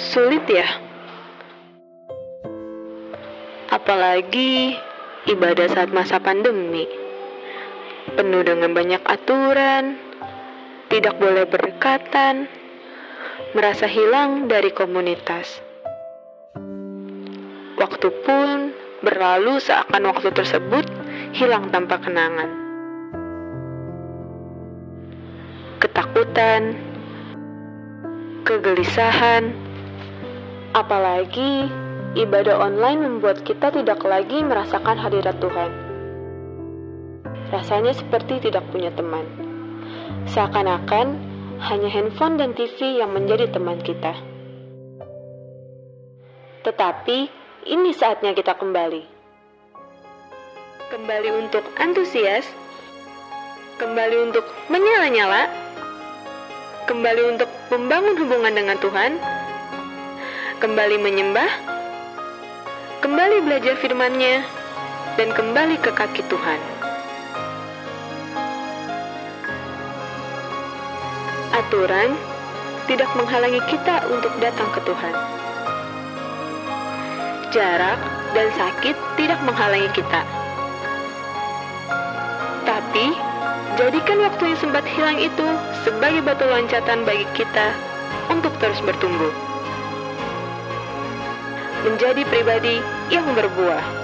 Sulit ya? Apalagi ibadah saat masa pandemi. Penuh dengan banyak aturan, tidak boleh berdekatan, merasa hilang dari komunitas. Waktu pun berlalu seakan waktu tersebut hilang tanpa kenangan. Ketakutan, kegelisahan, apalagi ibadah online membuat kita tidak lagi merasakan hadirat Tuhan. Rasanya seperti tidak punya teman. Seakan-akan hanya handphone dan TV yang menjadi teman kita. Tetapi ini saatnya kita kembali. Kembali untuk antusias, kembali untuk menyala-nyala, kembali untuk membangun hubungan dengan Tuhan, kembali menyembah, kembali belajar firman-Nya, dan kembali ke kaki Tuhan. Aturan tidak menghalangi kita untuk datang ke Tuhan. Jarak dan sakit tidak menghalangi kita. Jadikan waktu yang sempat hilang itu sebagai batu loncatan bagi kita untuk terus bertumbuh. Menjadi pribadi yang berbuah.